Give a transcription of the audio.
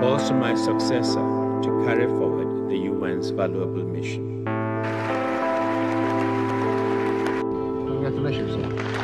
foster my successor to carry forward the UN's valuable mission. Congratulations, sir.